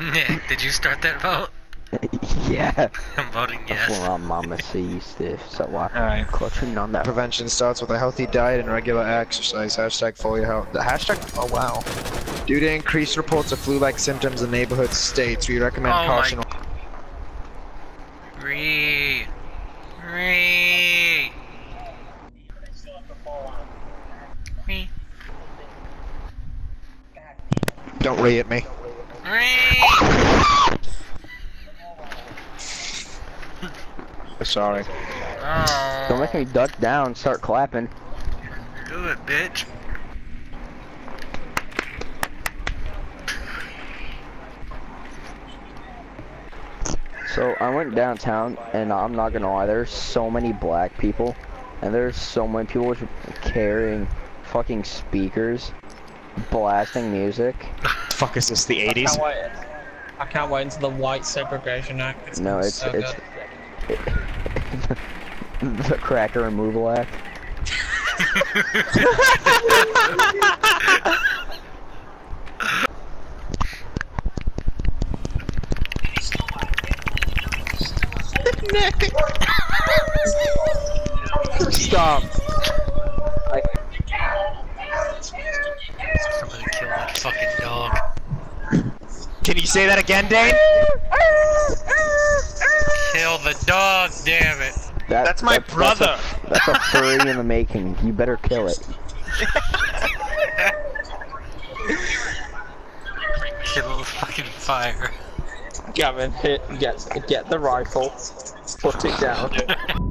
Nick, did you start that vote? yeah. I'm voting yes. Well, mama sees stiff, so I Alright. clutching on that. Prevention starts with a healthy diet and regular exercise. Hashtag follow your health. The hashtag, oh wow. Due to increased reports of flu-like symptoms in neighborhood states, we recommend Oh my- caution. Ree. Ree. Ree. Don't re at me. Ree. Sorry. Oh. Don't make me duck down, start clapping. Do it, bitch. So I went downtown, and I'm not gonna lie, there's so many black people, and there's so many people carrying fucking speakers, blasting music. Fuck is this, the I 80s? can't wait. I can't wait until the White Segregation Act. It's No, it's so it's good. the Cracker Removal Act. Stop. Can you say that again, Dane? Kill the dog, damn it. That, That's my that- brother. That's a, that's a furry in the making. You better kill it. Kill the fucking fire. Gavin, hit, get, get the rifle, put it down.